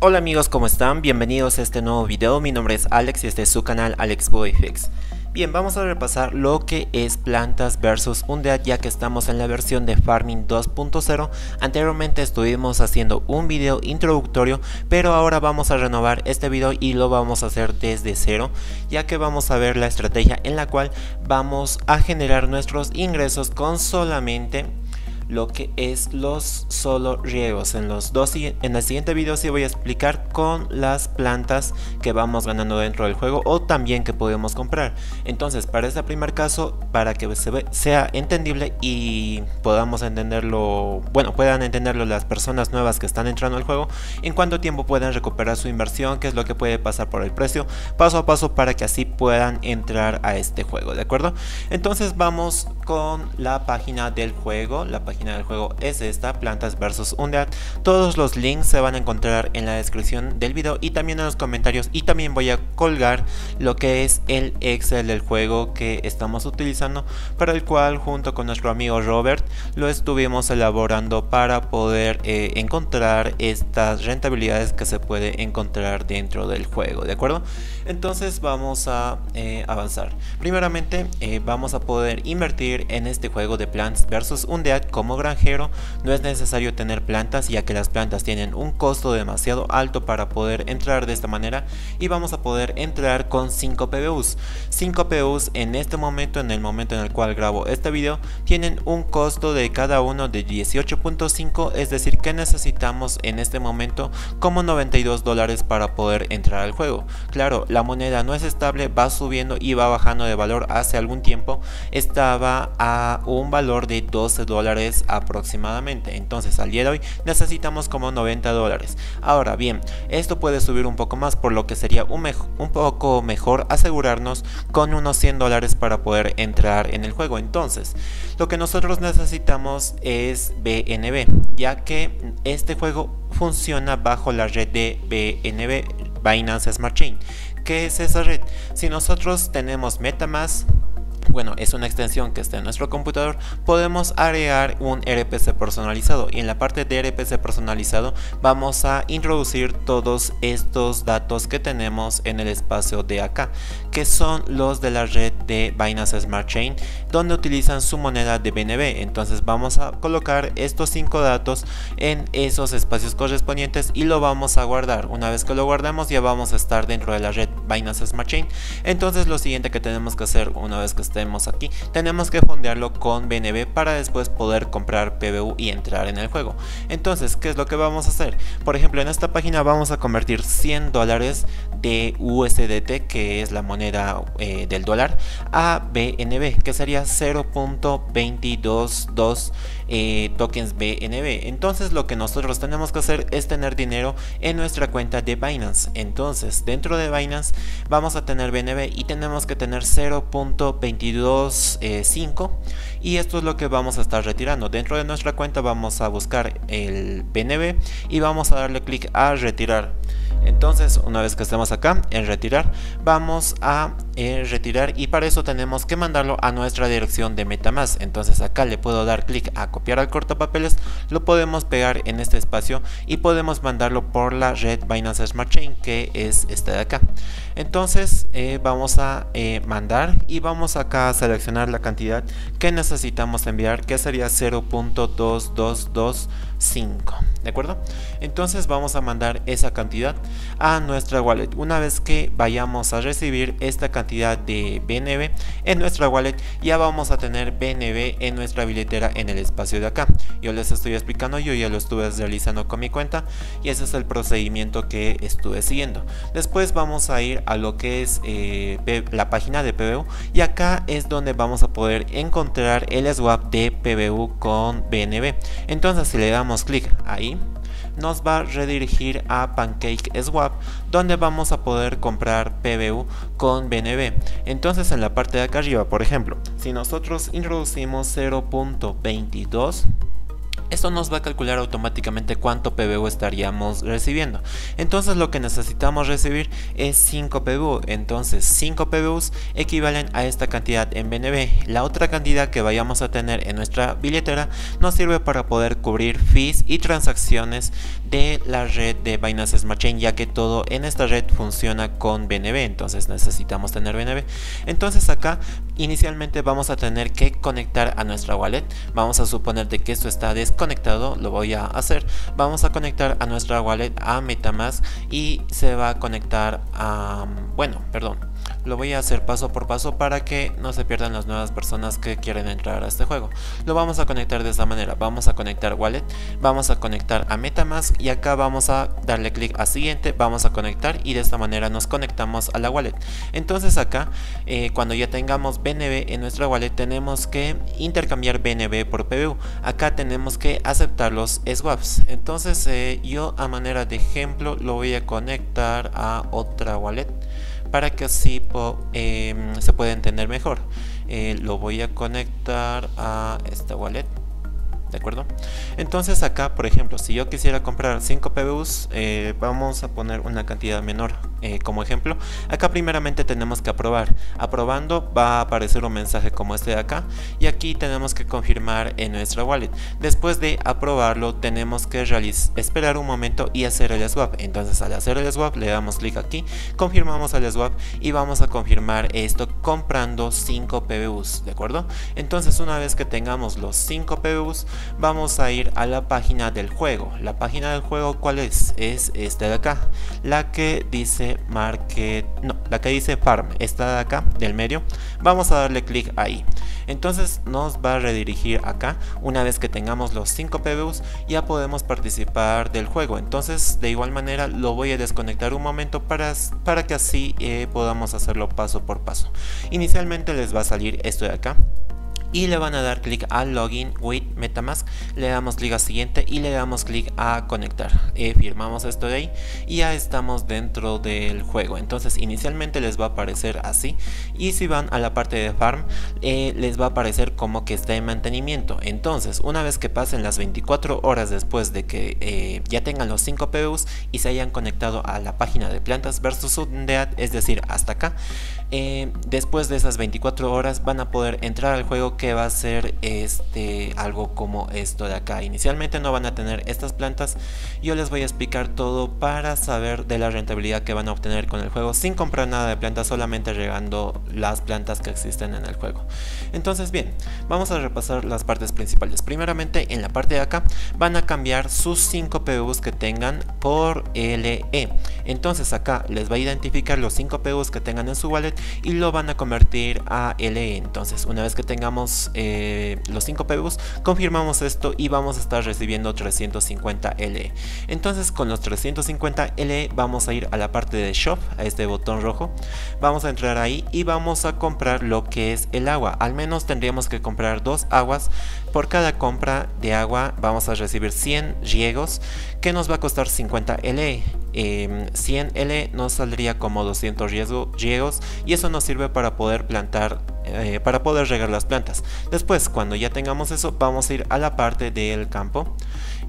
Hola amigos, ¿cómo están? Bienvenidos a este nuevo video, mi nombre es Alex y este es su canal AlexBoyFix. Bien, vamos a repasar lo que es plantas versus Undead ya que estamos en la versión de Farming 2.0 Anteriormente estuvimos haciendo un video introductorio pero ahora vamos a renovar este video y lo vamos a hacer desde cero ya que vamos a ver la estrategia en la cual vamos a generar nuestros ingresos con solamente lo que es los solo riegos. En, los dos, en el siguiente video sí voy a explicar con las plantas que vamos ganando dentro del juego o también que podemos comprar. Entonces para este primer caso, para que sea entendible y podamos entenderlo, bueno, puedan entenderlo las personas nuevas que están entrando al juego, en cuánto tiempo pueden recuperar su inversión, qué es lo que puede pasar por el precio, paso a paso para que así puedan entrar a este juego, ¿de acuerdo? Entonces vamos con la página del juego, la del juego es esta, Plantas vs Undead. Todos los links se van a encontrar en la descripción del video y también en los comentarios y también voy a colgar lo que es el Excel del juego que estamos utilizando para el cual junto con nuestro amigo Robert lo estuvimos elaborando para poder eh, encontrar estas rentabilidades que se puede encontrar dentro del juego, ¿de acuerdo? Entonces vamos a eh, avanzar. Primeramente eh, vamos a poder invertir en este juego de Plants vs Undead como granjero no es necesario tener plantas ya que las plantas tienen un costo demasiado alto para poder entrar de esta manera y vamos a poder entrar con 5 PBUs. 5 PBUs en este momento, en el momento en el cual grabo este video, tienen un costo de cada uno de 18.5 es decir que necesitamos en este momento como 92 dólares para poder entrar al juego. Claro, la moneda no es estable, va subiendo y va bajando de valor hace algún tiempo, estaba a un valor de 12 dólares aproximadamente. Entonces al día de hoy necesitamos como 90 dólares. Ahora bien, esto puede subir un poco más por lo que sería un, un poco mejor asegurarnos con unos 100 dólares para poder entrar en el juego. Entonces, lo que nosotros necesitamos es BNB, ya que este juego funciona bajo la red de BNB, Binance Smart Chain. ¿Qué es esa red? Si nosotros tenemos MetaMask, bueno, es una extensión que está en nuestro computador, podemos agregar un RPC personalizado y en la parte de RPC personalizado vamos a introducir todos estos datos que tenemos en el espacio de acá, que son los de la red de Binance Smart Chain, donde utilizan su moneda de BNB. Entonces vamos a colocar estos cinco datos en esos espacios correspondientes y lo vamos a guardar. Una vez que lo guardamos ya vamos a estar dentro de la red Binance Smart Chain. Entonces lo siguiente que tenemos que hacer una vez que esté aquí, tenemos que fondearlo con BNB para después poder comprar PBU y entrar en el juego. Entonces, ¿qué es lo que vamos a hacer? Por ejemplo, en esta página vamos a convertir 100 dólares de USDT, que es la moneda eh, del dólar, a BNB, que sería 0.222 eh, tokens BNB. Entonces, lo que nosotros tenemos que hacer es tener dinero en nuestra cuenta de Binance. Entonces, dentro de Binance vamos a tener BNB y tenemos que tener 0.225 y esto es lo que vamos a estar retirando. Dentro de nuestra cuenta vamos a buscar el BNB y vamos a darle clic a retirar. Entonces, una vez que estemos acá en retirar, vamos a eh, retirar y para eso tenemos que mandarlo a nuestra dirección de Metamask. Entonces acá le puedo dar clic a copiar al cortapapeles, lo podemos pegar en este espacio y podemos mandarlo por la red Binance Smart Chain que es esta de acá. Entonces eh, vamos a eh, mandar y vamos acá a seleccionar la cantidad que necesitamos enviar que sería 0.222 5 de acuerdo entonces vamos a mandar esa cantidad a nuestra wallet. Una vez que vayamos a recibir esta cantidad de BNB en nuestra wallet ya vamos a tener BNB en nuestra billetera en el espacio de acá. Yo les estoy explicando yo ya lo estuve realizando con mi cuenta y ese es el procedimiento que estuve siguiendo. Después vamos a ir a lo que es eh, la página de PBU y acá es donde vamos a poder encontrar el swap de PBU con BNB entonces si le damos clic ahí, nos va a redirigir a Pancake Swap, donde vamos a poder comprar PBU con BNB. Entonces en la parte de acá arriba, por ejemplo, si nosotros introducimos 0.22 esto nos va a calcular automáticamente cuánto PBU estaríamos recibiendo. Entonces lo que necesitamos recibir es 5 PBU. Entonces 5 PBUs equivalen a esta cantidad en BNB. La otra cantidad que vayamos a tener en nuestra billetera nos sirve para poder cubrir fees y transacciones de la red de Binance Smart Chain ya que todo en esta red funciona con BNB entonces necesitamos tener BNB entonces acá inicialmente vamos a tener que conectar a nuestra wallet vamos a suponer de que esto está desconectado lo voy a hacer. Vamos a conectar a nuestra wallet a Metamask y se va a conectar a bueno perdón lo voy a hacer paso por paso para que no se pierdan las nuevas personas que quieren entrar a este juego. Lo vamos a conectar de esta manera. Vamos a conectar wallet, vamos a conectar a Metamask y acá vamos a darle clic a siguiente, vamos a conectar y de esta manera nos conectamos a la wallet. Entonces acá, eh, cuando ya tengamos BNB en nuestra wallet, tenemos que intercambiar BNB por PBU. Acá tenemos que aceptar los swaps. Entonces eh, yo a manera de ejemplo lo voy a conectar a otra wallet para que así em, se pueda entender mejor. Eh, lo voy a conectar a esta wallet ¿de acuerdo? Entonces acá, por ejemplo, si yo quisiera comprar 5 PBUs, eh, vamos a poner una cantidad menor eh, como ejemplo. Acá primeramente tenemos que aprobar. Aprobando va a aparecer un mensaje como este de acá y aquí tenemos que confirmar en nuestra wallet. Después de aprobarlo tenemos que esperar un momento y hacer el swap. Entonces al hacer el swap le damos clic aquí, confirmamos el swap y vamos a confirmar esto comprando 5 PBUs, ¿de acuerdo? Entonces una vez que tengamos los 5 PBUs vamos a ir a la página del juego. La página del juego, ¿cuál es? Es esta de acá, la que dice Market, no, la que dice Farm, esta de acá, del medio. Vamos a darle clic ahí. Entonces nos va a redirigir acá. Una vez que tengamos los 5 PBUs, ya podemos participar del juego. Entonces, de igual manera, lo voy a desconectar un momento para, para que así eh, podamos hacerlo paso por paso. Inicialmente les va a salir esto de acá y le van a dar clic a login with metamask. Le damos clic a siguiente y le damos clic a conectar. Eh, firmamos esto de ahí y ya estamos dentro del juego. Entonces inicialmente les va a aparecer así y si van a la parte de farm eh, les va a aparecer como que está en mantenimiento. Entonces una vez que pasen las 24 horas después de que eh, ya tengan los 5 PUs y se hayan conectado a la página de plantas versus undead es decir hasta acá después de esas 24 horas van a poder entrar al juego que va a ser este algo como esto de acá. Inicialmente no van a tener estas plantas. Yo les voy a explicar todo para saber de la rentabilidad que van a obtener con el juego sin comprar nada de plantas, solamente regando las plantas que existen en el juego. Entonces bien, vamos a repasar las partes principales. Primeramente en la parte de acá van a cambiar sus 5 PUs que tengan por LE. Entonces acá les va a identificar los 5 PUs que tengan en su wallet y lo van a convertir a LE. Entonces una vez que tengamos eh, los 5 PBUs, confirmamos esto y vamos a estar recibiendo 350 LE. Entonces con los 350 LE vamos a ir a la parte de shop, a este botón rojo. Vamos a entrar ahí y vamos a comprar lo que es el agua. Al menos tendríamos que comprar dos aguas. Por cada compra de agua vamos a recibir 100 riegos que nos va a costar 50 LE. 100 L nos saldría como 200 riegos y eso nos sirve para poder plantar eh, para poder regar las plantas. Después, cuando ya tengamos eso, vamos a ir a la parte del campo.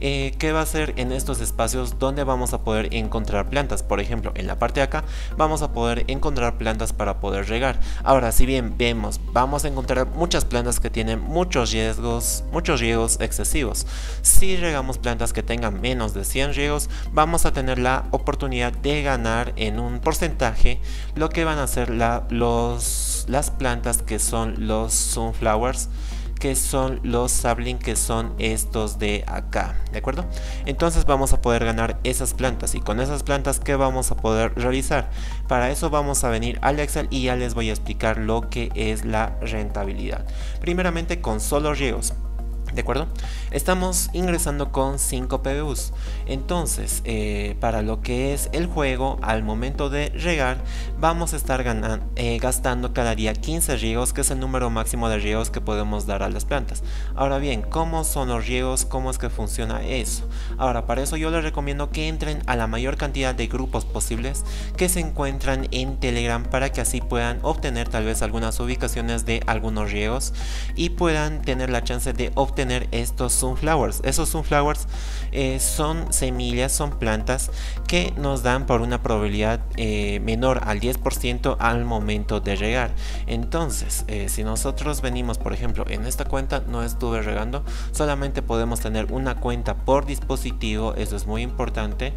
Eh, que va a ser en estos espacios donde vamos a poder encontrar plantas. Por ejemplo, en la parte de acá vamos a poder encontrar plantas para poder regar. Ahora, si bien vemos, vamos a encontrar muchas plantas que tienen muchos riesgos, muchos riegos excesivos. Si regamos plantas que tengan menos de 100 riegos, vamos a tener la oportunidad de ganar en un porcentaje lo que van a ser las plantas que son los sunflowers que son los sapling que son estos de acá de acuerdo entonces vamos a poder ganar esas plantas. Y con esas plantas que vamos a poder realizar para eso vamos a venir al excel y ya les voy a explicar lo que es la rentabilidad. Primeramente con solo riegos ¿De acuerdo? Estamos ingresando con 5 PBUs. Entonces, eh, para lo que es el juego, al momento de regar, vamos a estar eh, gastando cada día 15 riegos, que es el número máximo de riegos que podemos dar a las plantas. Ahora bien, ¿cómo son los riegos? ¿Cómo es que funciona eso? Ahora, para eso yo les recomiendo que entren a la mayor cantidad de grupos posibles que se encuentran en Telegram para que así puedan obtener tal vez algunas ubicaciones de algunos riegos y puedan tener la chance de obtener obtener estos sunflowers. Esos sunflowers eh, son semillas, son plantas que nos dan por una probabilidad eh, menor al 10% al momento de regar. Entonces, eh, si nosotros venimos, por ejemplo, en esta cuenta no estuve regando, solamente podemos tener una cuenta por dispositivo, eso es muy importante.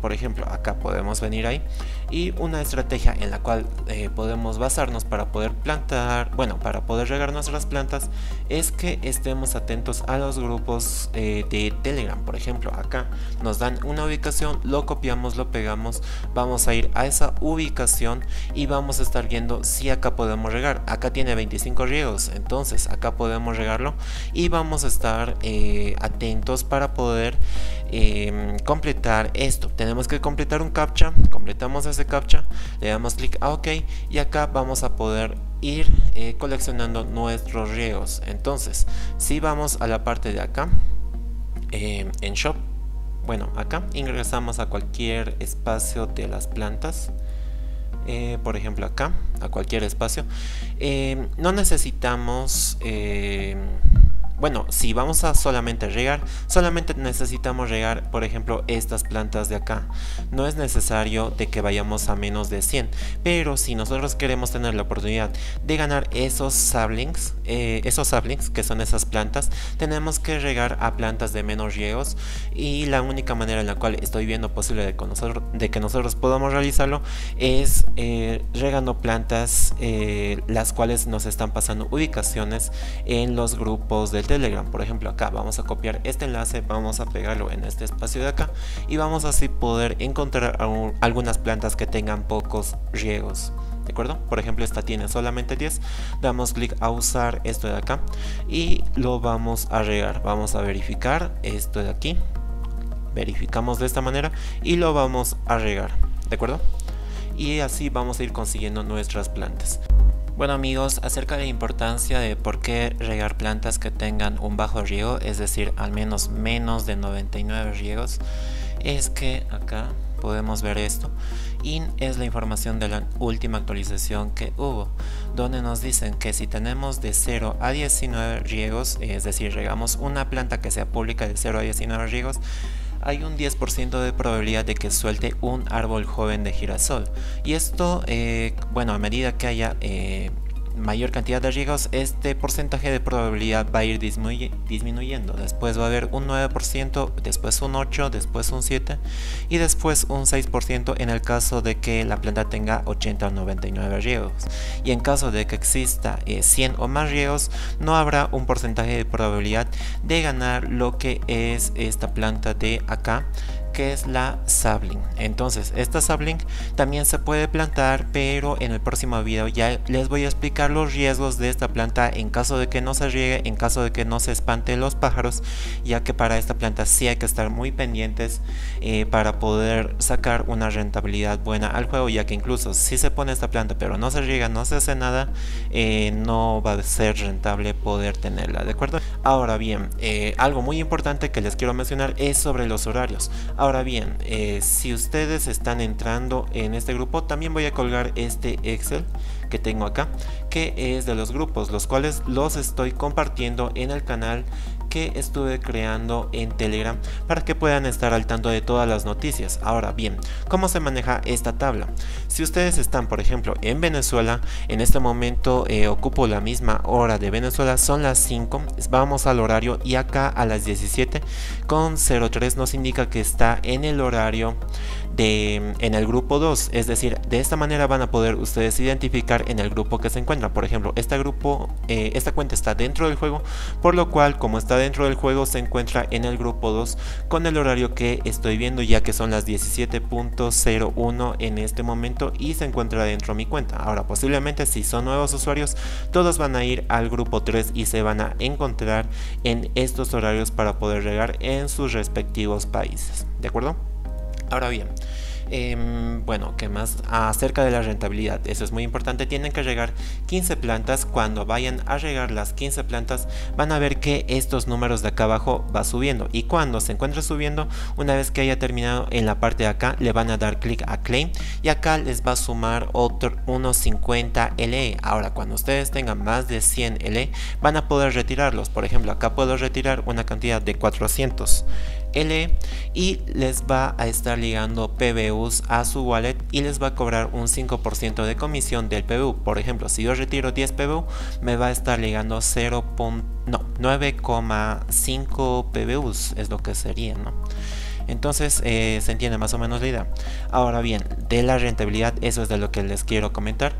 Por ejemplo, acá podemos venir ahí y una estrategia en la cual podemos basarnos para poder plantar, bueno, para poder regar nuestras plantas es que estemos atentos a los grupos de Telegram, por ejemplo, acá nos dan una ubicación, lo copiamos, lo pegamos, vamos a ir a esa ubicación y vamos a estar viendo si acá podemos regar. Acá tiene 25 riegos, entonces acá podemos regarlo y vamos a estar eh, atentos para poder em, completar esto. Tenemos que completar un captcha, completamos ese captcha, le damos clic a OK y acá vamos a poder ir eh, coleccionando nuestros riegos. Entonces, si vamos a la parte de acá, eh, en shop bueno acá ingresamos a cualquier espacio de las plantas eh, por ejemplo acá a cualquier espacio eh, no necesitamos bueno, si vamos a solamente regar, solamente necesitamos regar, por ejemplo, estas plantas de acá. No es necesario de que vayamos a menos de 100, pero si nosotros queremos tener la oportunidad de ganar esos saplings, eh, esos saplings que son esas plantas, tenemos que regar a plantas de menos riegos y la única manera en la cual estoy viendo posible de, de que nosotros podamos realizarlo es eh, regando plantas eh, las cuales nos están pasando ubicaciones en los grupos de Telegram. Por ejemplo, acá vamos a copiar este enlace, vamos a pegarlo en este espacio de acá y vamos así poder encontrar algunas plantas que tengan pocos riegos. ¿De acuerdo? Por ejemplo, esta tiene solamente 10. Damos clic a usar esto de acá y lo vamos a regar. Vamos a verificar esto de aquí. Verificamos de esta manera y lo vamos a regar. ¿De acuerdo? Y así vamos a ir consiguiendo nuestras plantas. Bueno amigos, acerca de la importancia de por qué regar plantas que tengan un bajo riego, es decir, al menos menos de 99 riegos, es que acá podemos ver esto. Y es la información de la última actualización que hubo donde nos dicen que si tenemos de 0 a 19 riegos es decir regamos una planta que sea pública de 0 a 19 riegos hay un 10% de probabilidad de que suelte un árbol joven de girasol. Y esto, eh, bueno, a medida que haya eh, mayor cantidad de riegos, este porcentaje de probabilidad va a ir disminuyendo. Después va a haber un 9%, después un 8%, después un 7% y después un 6% en el caso de que la planta tenga 80 o 99 riegos. Y en caso de que exista 100 eh, o más riegos, no habrá un porcentaje de probabilidad de ganar lo que es esta planta de acá que es la sapling. Entonces, esta sapling también se puede plantar, pero en el próximo video ya les voy a explicar los riesgos de esta planta en caso de que no se riegue, en caso de que no se espanten los pájaros, ya que para esta planta sí hay que estar muy pendientes eh, para poder sacar una rentabilidad buena al juego, ya que incluso si se pone esta planta pero no se riega, no se hace nada, eh, no va a ser rentable poder tenerla, ¿de acuerdo? Ahora bien, eh, algo muy importante que les quiero mencionar es sobre los horarios. Bien, eh, si ustedes están entrando en este grupo, también voy a colgar este Excel que tengo acá, que es de los grupos, los cuales los estoy compartiendo en el canal estuve creando en Telegram para que puedan estar al tanto de todas las noticias. Ahora bien, ¿cómo se maneja esta tabla? Si ustedes están, por ejemplo, en Venezuela, en este momento eh, ocupo la misma hora de Venezuela, son las 5, vamos al horario y acá a las 17 con 03 nos indica que está en el horario en el grupo 2, es decir, de esta manera van a poder ustedes identificar en el grupo que se encuentra. Por ejemplo, este grupo, eh, esta cuenta está dentro del juego, por lo cual como está dentro del juego se encuentra en el grupo 2 con el horario que estoy viendo ya que son las 17.01 en este momento y se encuentra dentro de mi cuenta. Ahora posiblemente si son nuevos usuarios todos van a ir al grupo 3 y se van a encontrar en estos horarios para poder regar en sus respectivos países. ¿De acuerdo? Ahora bien, Em, bueno, ¿qué más? Acerca de la rentabilidad, eso es muy importante. Tienen que regar 15 plantas. Cuando vayan a regar las 15 plantas, van a ver que estos números de acá abajo va subiendo. Y cuando se encuentre subiendo, una vez que haya terminado en la parte de acá, le van a dar clic a claim y acá les va a sumar otro unos 50 LE. Ahora, cuando ustedes tengan más de 100 LE, van a poder retirarlos. Por ejemplo, acá puedo retirar una cantidad de 400 LE y les va a estar ligando PBUs a su wallet y les va a cobrar un 5% de comisión del PBU. Por ejemplo, si yo retiro 10 PBU, me va a estar ligando 0. No, 9,5 PBUs es lo que sería, ¿no? Entonces eh, se entiende más o menos la idea. Ahora bien, de la rentabilidad, eso es de lo que les quiero comentar.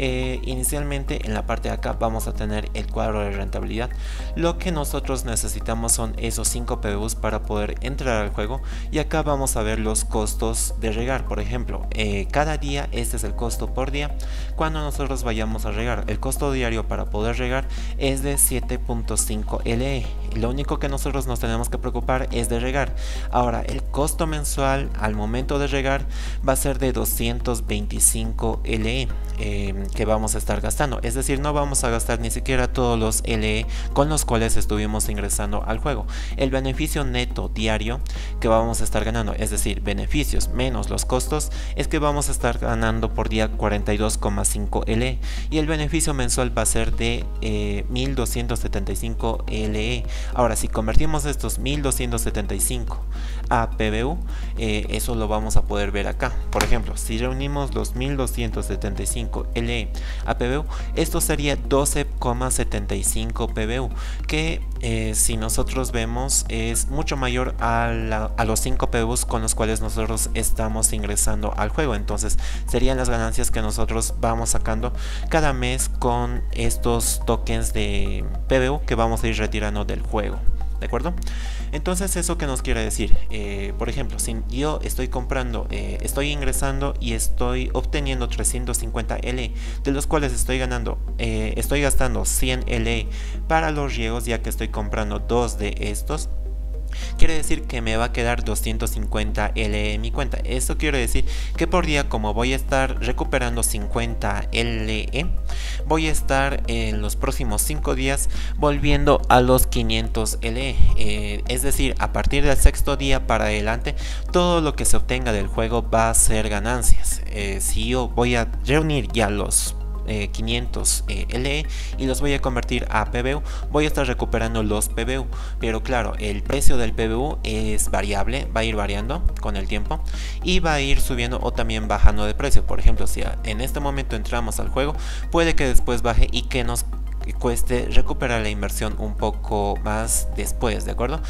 Eh, inicialmente en la parte de acá vamos a tener el cuadro de rentabilidad. Lo que nosotros necesitamos son esos 5 PBUs para poder entrar al juego. Y acá vamos a ver los costos de regar. Por ejemplo, eh, cada día este es el costo por día. Cuando nosotros vayamos a regar, el costo diario para poder regar es de 7.5 LE. Lo único que nosotros nos tenemos que preocupar es de regar. Ahora, el costo mensual al momento de regar va a ser de 225 LE eh, que vamos a estar gastando. Es decir, no vamos a gastar ni siquiera todos los LE con los cuales estuvimos ingresando al juego. El beneficio neto diario que vamos a estar ganando, es decir, beneficios menos los costos, es que vamos a estar ganando por día 42,5 LE. Y el beneficio mensual va a ser de 1275 eh, LE. Ahora, si convertimos estos 1275 a PBU, eh, eso lo vamos a poder ver acá. Por ejemplo, si reunimos los 1275 LE a PBU, esto sería 12,75 PBU, que eh, si nosotros vemos es mucho mayor a, a los 5 PBUs con los cuales nosotros estamos ingresando al juego. Entonces serían las ganancias que nosotros vamos sacando cada mes con estos tokens de PBU que vamos a ir retirando del juego. ¿De acuerdo? Entonces, ¿eso que nos quiere decir? Eh, por ejemplo, si yo estoy comprando, eh, estoy ingresando y estoy obteniendo 350 LE, de los cuales estoy ganando, eh, estoy gastando 100 LE para los riegos, ya que estoy comprando dos de estos, quiere decir que me va a quedar 250 LE en mi cuenta. Esto quiere decir que por día como voy a estar recuperando 50 LE, voy a estar en los próximos 5 días volviendo a los 500 LE. Eh, es decir, a partir del sexto día para adelante, todo lo que se obtenga del juego va a ser ganancias. Eh, si yo voy a reunir ya los 500 eh, LE y los voy a convertir a PBU, voy a estar recuperando los PBU. Pero claro, el precio del PBU es variable, va a ir variando con el tiempo y va a ir subiendo o también bajando de precio. Por ejemplo, si en este momento entramos al juego, puede que después baje y que nos cueste recuperar la inversión un poco más después, ¿de acuerdo?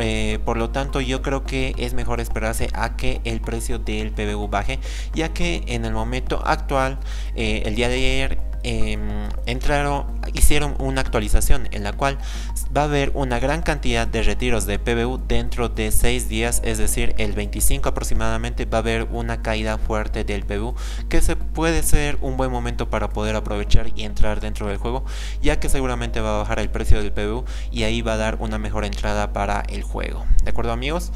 Eh, por lo tanto, yo creo que es mejor esperarse a que el precio del PBU baje, ya que en el momento actual, eh, el día de ayer, Em, entraron, hicieron una actualización en la cual va a haber una gran cantidad de retiros de PBU dentro de 6 días, es decir, el 25 aproximadamente va a haber una caída fuerte del PBU que se puede ser un buen momento para poder aprovechar y entrar dentro del juego, ya que seguramente va a bajar el precio del PBU y ahí va a dar una mejor entrada para el juego. ¿De acuerdo amigos?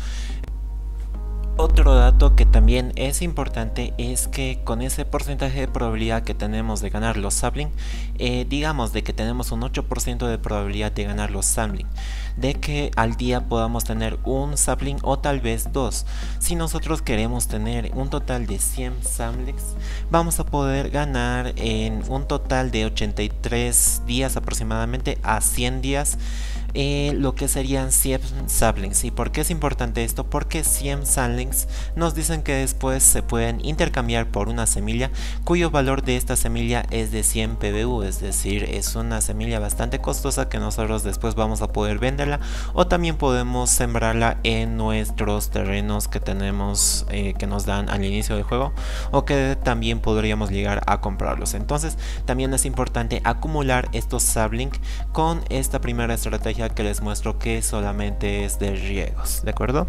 Otro dato que también es importante es que con ese porcentaje de probabilidad que tenemos de ganar los sapling, eh, digamos de que tenemos un 8% de probabilidad de ganar los sapling, de que al día podamos tener un sapling o tal vez dos. Si nosotros queremos tener un total de 100 saplings, vamos a poder ganar en un total de 83 días aproximadamente a 100 días lo que serían 100 saplings. ¿Y por qué es importante esto? Porque 100 saplings nos dicen que después se pueden intercambiar por una semilla cuyo valor de esta semilla es de 100 PBU, es decir, es una semilla bastante costosa que nosotros después vamos a poder venderla o también podemos sembrarla en nuestros terrenos que tenemos eh, que nos dan al inicio del juego o que también podríamos llegar a comprarlos. Entonces también es importante acumular estos saplings con esta primera estrategia que les muestro que solamente es de riegos, ¿de acuerdo?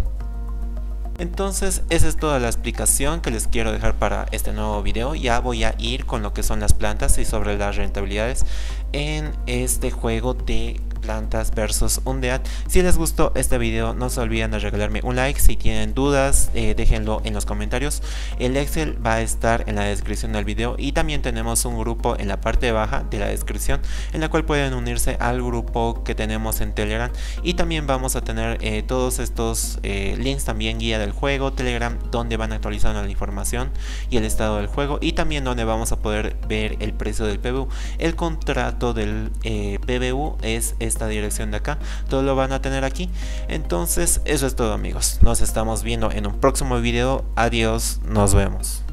Entonces esa es toda la explicación que les quiero dejar para este nuevo video. Ya voy a ir con lo que son las plantas y sobre las rentabilidades en este juego de Plantas versus Undead. Si les gustó este video no se olviden de regalarme un like, si tienen dudas eh, déjenlo en los comentarios. El Excel va a estar en la descripción del video y también tenemos un grupo en la parte baja de la descripción en la cual pueden unirse al grupo que tenemos en Telegram y también vamos a tener eh, todos estos eh, links también guía del juego, Telegram donde van actualizando la información y el estado del juego y también donde vamos a poder ver el precio del PBU. El contrato del PBU es esta dirección de acá, todo lo van a tener aquí. Entonces eso es todo amigos, nos estamos viendo en un próximo video, adiós, nos vemos.